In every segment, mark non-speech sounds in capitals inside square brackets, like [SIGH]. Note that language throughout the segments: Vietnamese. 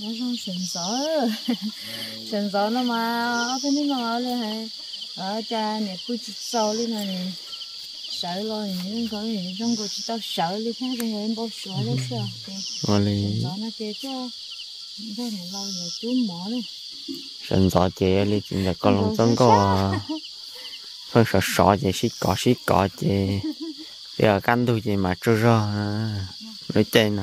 nó xong sườn gió sườn gió nó mà ở bên นี้ nó lên hay ở cha này cứ chỉ sâu lên này sợ lo những cái gì trong cái chỉ tao sợ lên thế thì em bao sợ lên sao thì gió nó kêu cho cái này lâu rồi chú mỏ lên sân gió chế li chính là con lông giống có phân sợ sợ chế xí cỏ xí cỏ chế bây giờ căn tu chế mà chưa rõ rồi chơi nè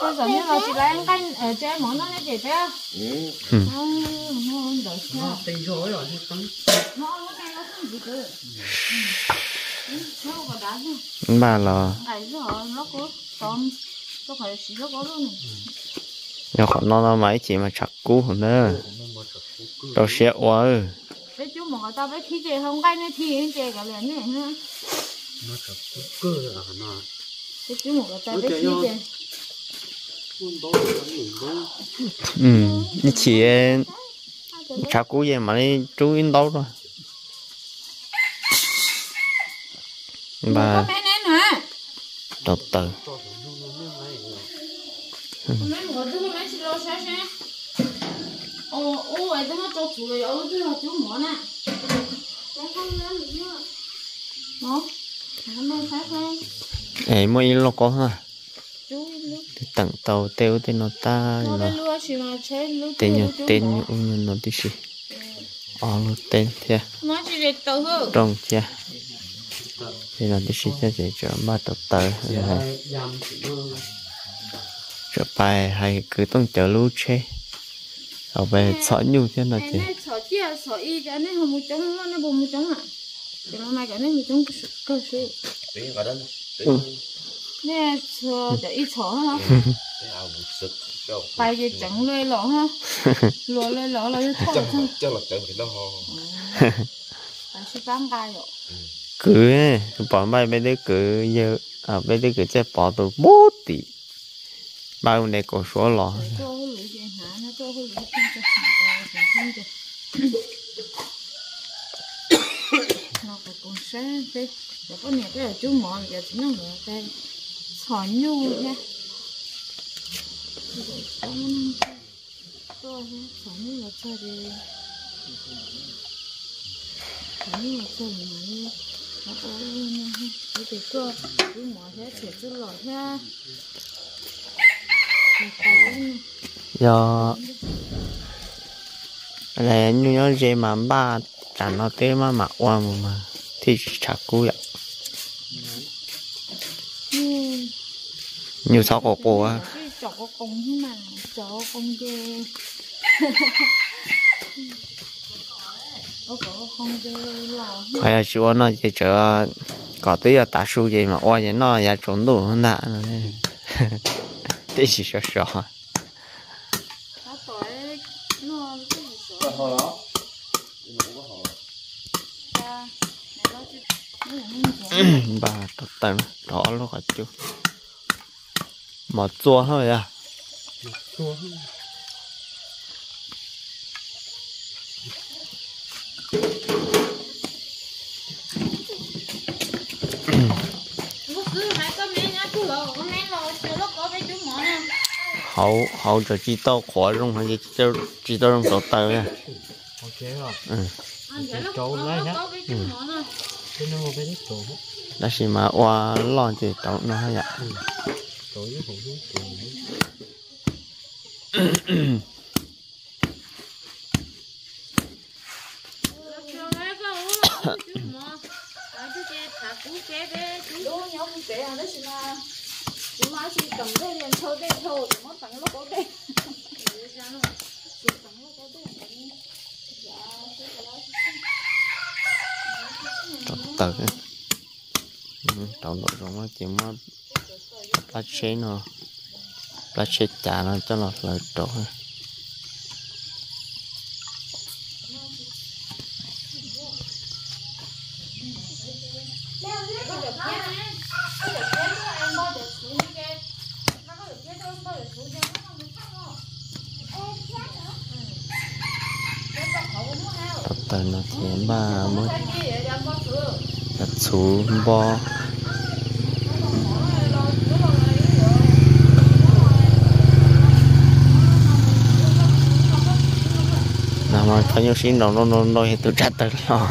Bây giờ như là chị lấy ăn canh ở trên món nó để bé. 嗯，Không, không được chưa? tình rồi rồi Nó nó cái nó không gì cơ. Chứ. bà là Ấy rồi nó có tôm. Nó phải xí nó có luôn này. nhỏ khó nó nó mấy chị mà chặt cú hồn nữa đâu sẽ ô Bé chú mà tao bé thi chơi không canh nó thi chơi cả liền này ha. nó sợ cơ rồi à nó Bé chú mà tao bé thi chơi. không đâu có gì đâu ừ chị chặt cú gì mà đi chú in đâu rồi? Bà từ từ. Sao sao? Thôi. ấy mỗi lo có ha tặng tàu tiêu thì nó ta nó là đi lúa xí mà chế lúc tên chú nhớ chú tên mỏ. nhớ nhớ nó đi xí ờ nó tên thế Nó chỉ để tàu hư. trong chưa thì nó đi xí cho chị cho ba tàu tờ giờ dám chỉ nó cho bài hay cứต้องchờ lưu chế ở về sợ nhu thế nào Cái chị này sợ chia sợ y cái này không muốn chống nó nó bùng muốn chống à. Cái nó này cái này muốn chống cơ sự. 对， 反正对， Nè sợ cho y sợ ha. 对啊，五十叫 Bài gì chẳng lê lọ ha. Lọ lê lọ là cái thôi. 叫叫了整的哈。 Bài sẽ bán gai rồi. cứ ấy, [LAUGHS] bỏ bài bây giờ cứ giờ à bây giờ cứ chạy bỏ tụ bố tỷ bao này có số lọ [COUGHS] cho cái lưỡi dây hạ nó cho cái lưỡi không cho hạ cho không cho nó phải còn sáng thế để có nhiều cái là chú mòn giờ thì nó ngựa cái sỏi nhu nha. Cho nha. Sỏi nhu là cho đi. Sỏi nhu là cho mà nó có nha. Để để cho chú mòn thế thì chú lọt nha. Do là như nó dễ mà ba chẳng nó tế mà mặc qua mà thì chả cú vậy nhiều sáu cổ cổ á chỗ chọc có công thế nào chọc công dê hay là chúa nó chỉ chờ có tí là tạ su gì mà oai vậy nó giá trốn đủ hơn đã thế chỉ sợ sợ bà tập tận đó luôn cả chú mà chua thôi à? Chua hậu hậu cho chỉ tao khỏi rong hay chỉ tao chỉ tao rong tao tao à ok rồi anh thấy nó Trâu lấy nhá. có cái nó bên tổ đó là mà qua lo thì tao nó hay à tổ với hổ với tổ tập tập trẻ à, đó xin là chúng nó chỉ cầm cái liền thôi thôi, chúng nó tặng nó có đây. tao tao cái tao nội rong á chỉ mà bắt chế nó là chế chả nó cho nó là trộn tập tờ nó thiệt ba mới đặt xuống bo nhiều xin nó nó nó hiện tự chặt tới lo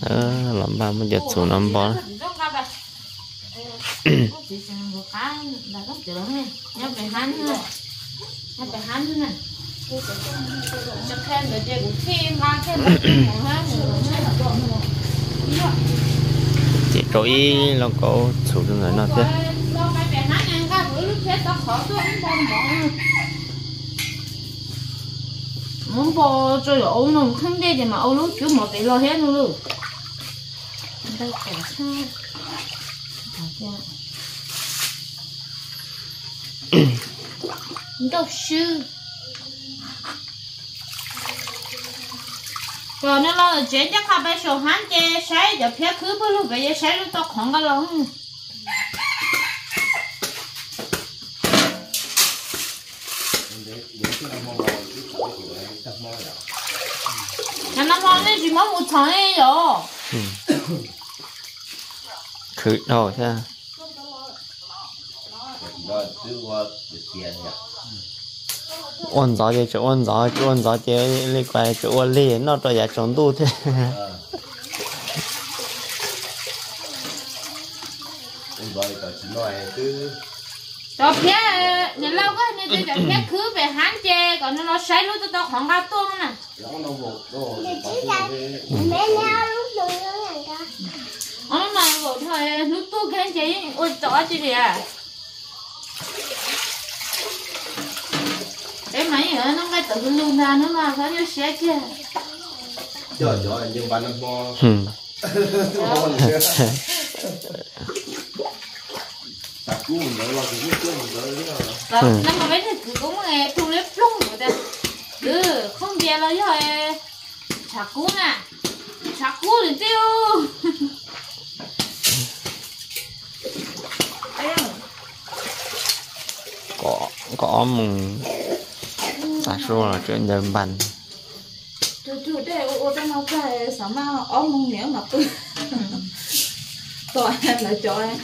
ờ làm ba mới giật xuống năm bó chỉ sang một cái là rất chữ này nhớ về hắn nữa nhớ về hắn cho mà chỉ trội nó có xuống được người nó thế muốn bò cho ấu nó không thì mà ấu lúc chú một tỷ lo hết luôn đây cả sao đâu sư [COUGHS] rồi nó lo là chuyện chắc là bây giờ hắn chê sai giờ phía cứ bữa lúc bây giờ sai lúc tao khoảng cái lòng nhà nó mong nên chỉ mong một tháng ấy rồi khử đồ thế đó chứ qua tiền nhỉ ôn gió thì chỗ ôn gió chỗ ôn gió thì lấy quay chỗ ôn lì nó cho giá trống tu thế. Cho phía nhà lâu quá nên tôi cho phía cứ về hắn chê còn nó sai lúc tôi tao khoảng ba tuần nè. Nó đâu mẹ nào lúc rồi tôi khen chị ôi chứ gì à cái máy ở nó ngay tự luôn ra nó mà phải như xe chứ cho cho nhưng bạn nó bo ừ. lo cũng biết Ừ. mà mấy cứ cũng nghe thu lép lung rồi đó. Ừ không về là rồi chả cú nè. Chả cú thì tiêu. Ê, có có mùng ta số là chuyện đơn bàn chú chú đây ô ô trong nó cái sao mà ống mông nhớ mà tôi tôi em lại cho em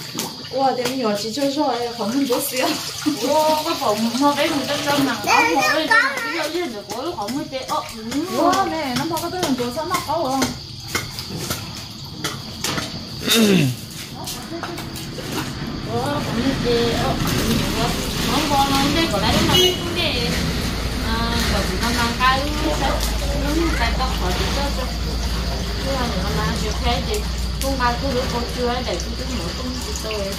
wow đem nhỏ chỉ cho cho em không muốn bớt xíu. Wow cái phòng mà cái thằng chân chân mà ống mông ấy cái giờ gì được của không mới tệ ơ wow nè nó bao cái tôi làm đồ sao nó có không? Wow không mới tệ ơ nó bao nó đây còn lại nó không tệ à còn nó mang cái nó cái tóc khỏi thì cho chứ là nó mà chưa thế thì không ba cứ đứa cô chưa để cứ cứ mỗi con chỉ tôi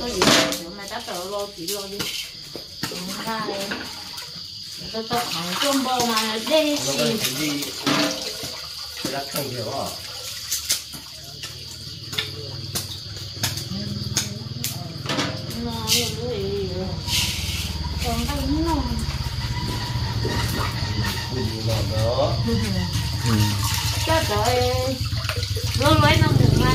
có gì nữa mà đã tự lo chỉ lo đi không ra đây tôi tôi không chung bò mà đây nó gì gì đã không hiểu à nó gì còn cái nó đó cho trời lo lấy nó được mà nó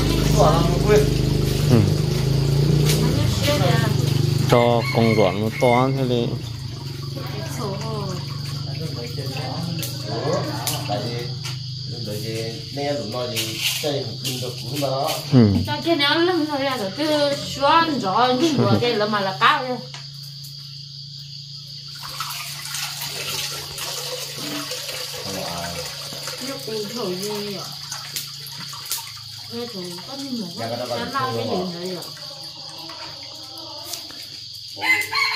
cho đoạn nó toán thế đi sổ nó được đó ừ. cho cái nào lưng thôi à, ra cứ xoan rồi nhưng mà cái là mà là cao rồi cũng thử gì à nghe thử có lao cái gì nữa rồi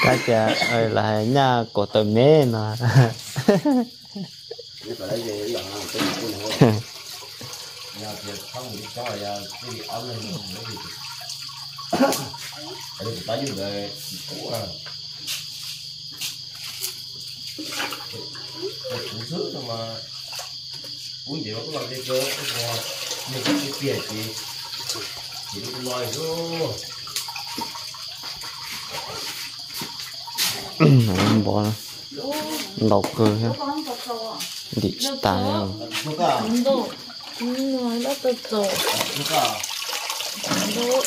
cái cha ơi là nhà của tôi mẹ mà không bị cho là cái gì ấm lên không lấy gì cái gì phải dùng cũ cũ thôi bốn giờ có làm cái cơ cái bò nhưng cái cái tiền thì thì nó nói rồi Nó bỏ lọc cơ ha. Đi tài không nó cả không đâu nói nó tự sầu nó cả đâu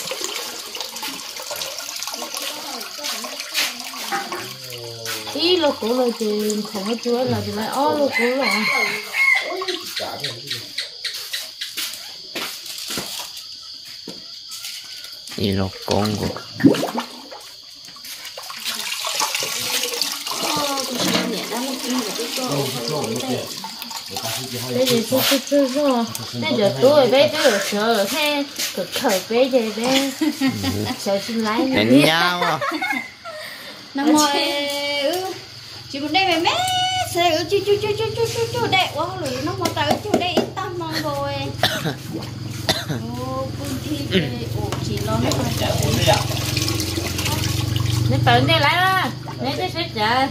ý lo cố là chị không có chuối là chị lại ó lo cố là cả cái đi lọc con của bây giờ tôi tôi tôi rồi bây giờ tôi bây giờ tôi sợ thế cực khởi bây giờ đây sợ xin lái đến nhau à. Năm rồi ừ chị muốn đây mẹ mẹ sẽ ừ chú chú chú chú chú chú chú đẹp quá lụi nó mà tới chú đây yên tâm mong rồi ô quân thi về ồ chị lo nó đấy à nên tự đây lại đó. Nên tôi sẽ chờ.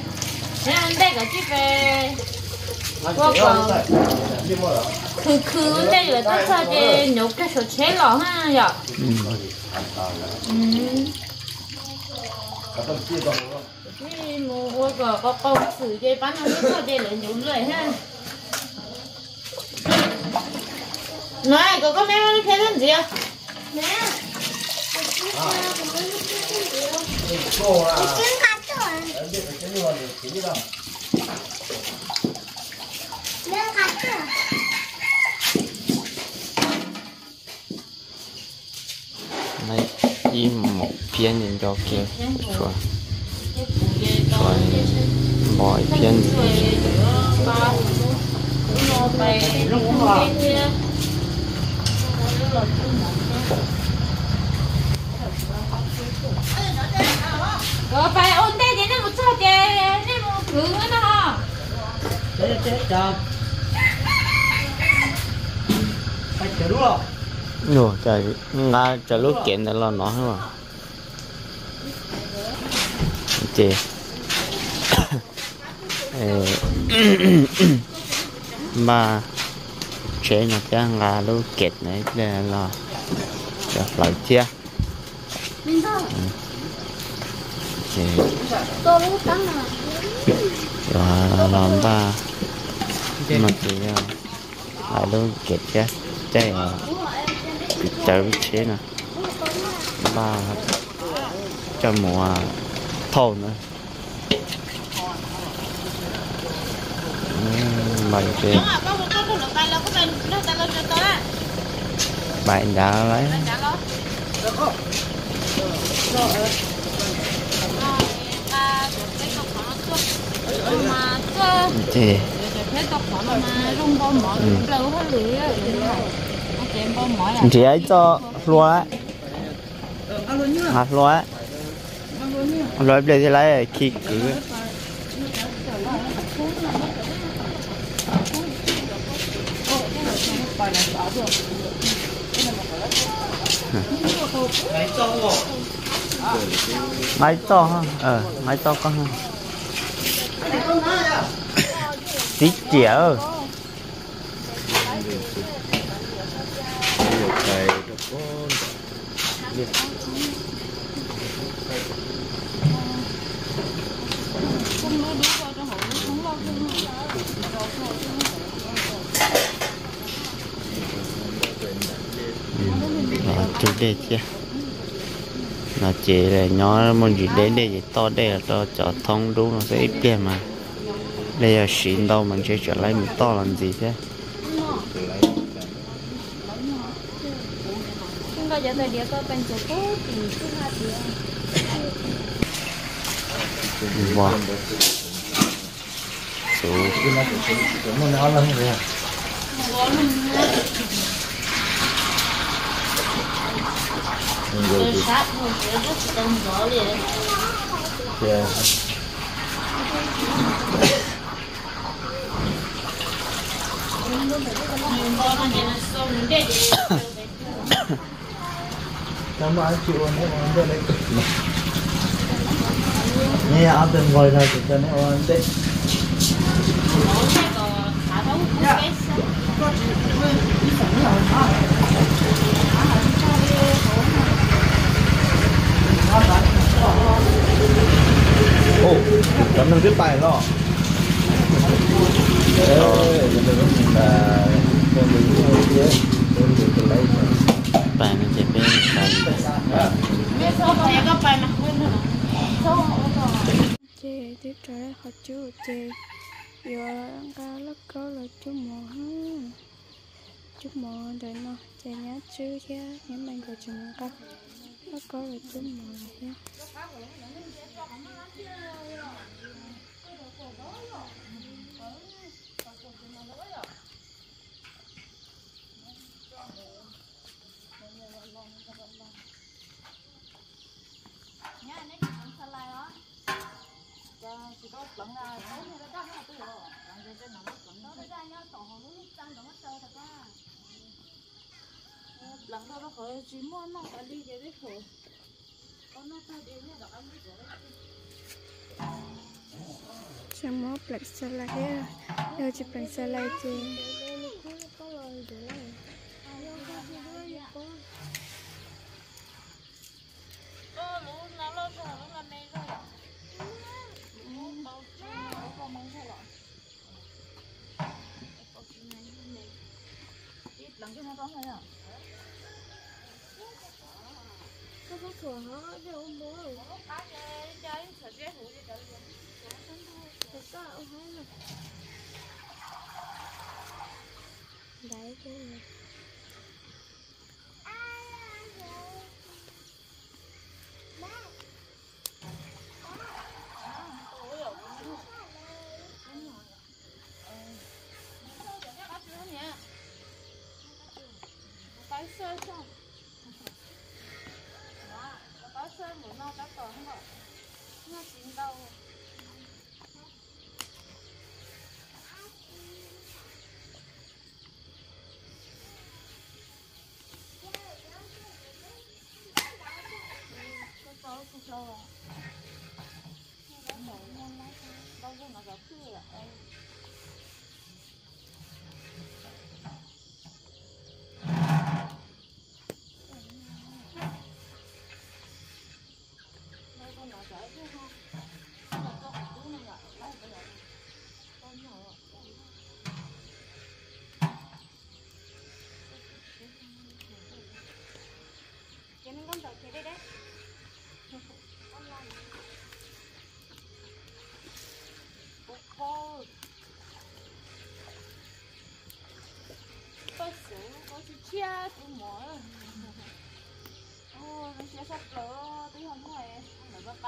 Nên anh đây cả chứ về. Qua còn khử khử đây là tất cả cái nhục cái số chế lọ ha dạ ừ Cái một qua có có xử cái bán nó có là nhục rồi ha nói có có mấy cái thế làm gì à rồi. này đi một phiên nhìn cho kia rồi rồi mọi phiên Rồi phải ôn đây để nó một sao chè, nên một cứng nữa nó. chết chào phải chờ đúng không? Ủa trời nga trời lúc kiện là nó mà. Chị [COUGHS] mà chế nó cái nga lúc kiện này là cho lại chia rồi. Làm ba mà chị lại chứ. Chơi à bị chơi với chế nè. Ba cho mùa thâu nữa Bài chơi bạn đã lấy. Thì chị ấy cho lúa hạt lúa lúa bây giờ lấy khi cứ máy to ha ờ máy to con ha tí chĩa thầy Yeah. Con Rồi, chú đây chứ nó chỉ là nhỏ muốn gì đến đây thì to đây là to cho thông đúng nó sẽ ít tiền mà. Đây là xịn đâu mình sẽ trở lại một to làm gì thế? Chúng ta giờ thời Yeah. có bên chỗ cố thì yeah. ta thì wow số cái nó cũng cũng nó nói lắm rồi à Tôi sát một cái rất đông gió liền. yeah. Mình con nó nhìn nó xong đến đây thì Cảm ơn chị ơn đây Nè, áp đừng ngồi ra thì cho nó ơn đấy nó có ơn cái bài đó. Ê, mình đừng là cho nó có cái chú mồi nha, nhá nét làm sao lại đó cho chị có lẫn cái đó nó đó nó tự rồi làm cho nó lẫn đó ra nhá tổ hồ lúc tăng đó nó sâu thật quá lần đó nó khỏi chỉ mua nó phải đi để đấy khổ con nó phải đi nó đọc ăn biết cho mò black salad lại, giờ chỉ black salad lại lần có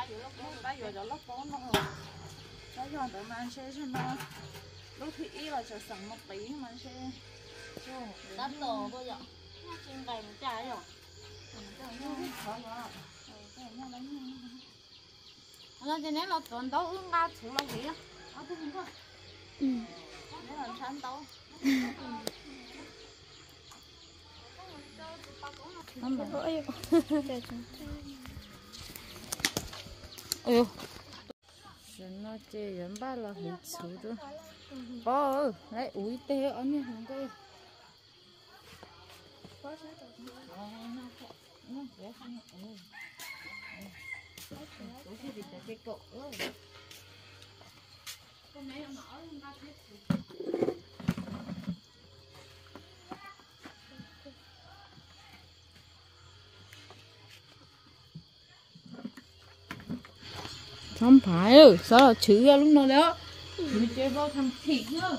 nó có cái vừa lóc cho nó cho nó lúc thì là cho sẵn một tí mà xe đắt đồ bây giờ nó trên cày một trái rồi nó cho nên là tuần đấu ứng ra thủ là gì á ở tôi không có nó là sáng ôi để Ừ. ôi nó chơi yếm ba là hết số rồi bỏ lại ui tê ăn nhỉ không coi Hãy subscribe cho kênh Ghiền Mì Gõ Để không bỏ lỡ những video hấp dẫn không phải ừ, sao là chữ ra lúc nào đó. Mình chơi vô thằng thịt nữa.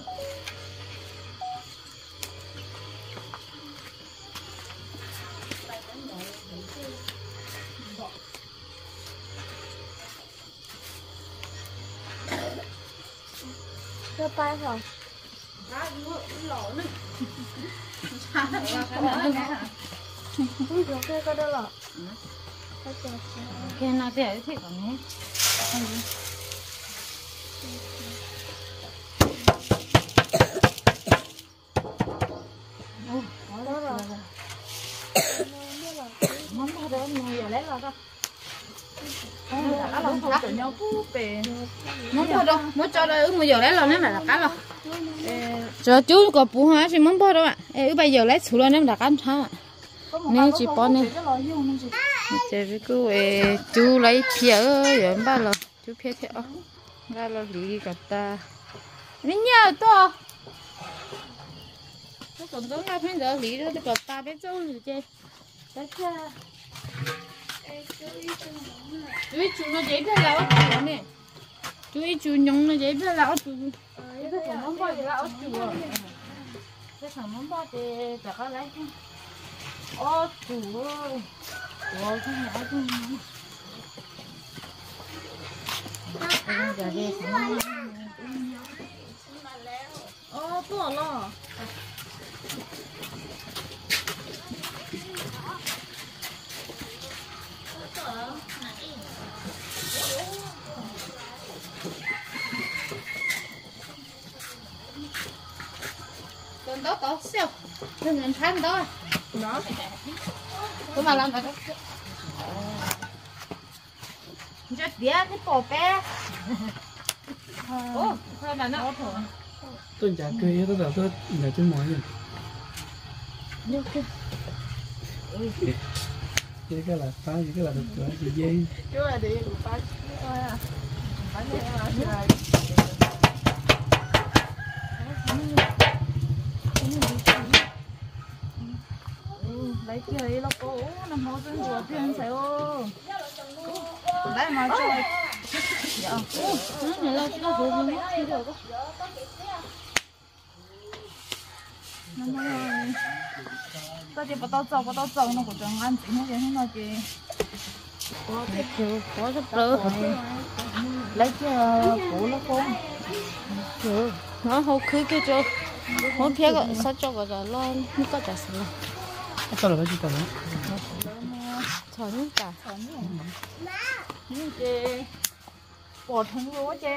Cho tay rồi cái đó là cái chả cái lỗ thì ấy thì còn cái đó rồi ra đó cá lòng không tự nhau cú về. Nó cho đâu? Nó cho đây ứng bây giờ lấy là nó là cá rồi cho chú có bù hoa thì món bao đâu ạ. Ê bây giờ lấy chủ lên em đặt ăn ha nè chị bỏ nè chơi với cô về chú lấy phía rồi ba lo chú phía theo ra lo lý cả ta nè nhớ to nó còn tối ngay phải giờ lì đó thì cả ta biết chỗ gì chơi đấy chưa chú chú nó dễ phải lão chú nè chú chú nhung nó dễ phải lão chú cái thằng món bao giờ lão chú cái thằng món bao thì chả có lấy ô chú ơi rồi, cái nhỏ chú giờ đi ô to lo con đó có siêu. Đừng nhận than đó. Đó tôi mà làm cái rất tiếc cái bộ bé. Ô thôi mà nó tôi chả cười tôi bảo tôi là chân mỏi rồi cái cái là phá cái là được rồi gì dây. Chú là đi bán thôi à. Bán lấy chơi nó cố nằm mò trên ruột thiên sẽ ô đấy mà chơi dạ. Nó này là nó vừa vừa nó đi được nằm mò rồi tao chỉ bắt tao trâu bắt tao trâu nó cũng chẳng ăn chỉ nó chỉ nó chỉ lấy chưa có rất lớn lấy chưa cũ nó con chưa. Nó hậu khứ cái chỗ. Hậu phía cái sao cho cái rồi lo nó có trả sao sao là cái gì cả đó thôi nữa cả nhưng chị bỏ thùng lúa chị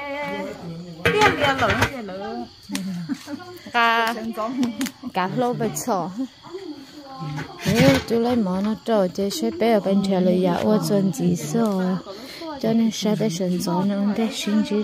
tiên tiên lợn chị lợn cả cả lô bạch sọ nếu chú lấy mỏ nó trâu chị sẽ bé ở bên ya ô chân gì sợ cho nên sẽ bé sinh gió nó không sinh chứ